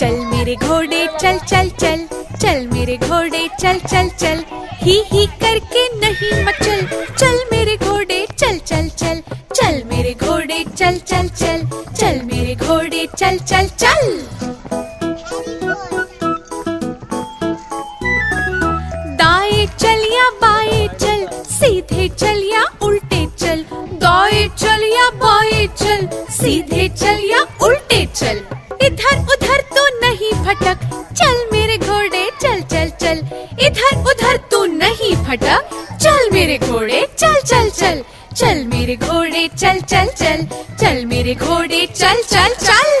चल मेरे घोड़े, चल चल चल। चल मेरे घोड़े, चल चल चल। ही ही करके नहीं मचल। चल मेरे घोड़े, चल चल चल। चल मेरे घोड़े, चल चल चल। चल मेरे घोड़े, चल चल चल। दाएँ चल या बाएँ चल, सीधे चल या उल्टे चल। दाएँ चल या बाएँ चल, सीधे चल या इधर उधर तू नहीं भटक। चल मेरे घोड़े, चल चल चल। इधर उधर तू नहीं भटक। चल मेरे घोड़े, चल चल चल। चल मेरे घोड़े, चल चल चल। चल मेरे घोड़े, चल चल चल।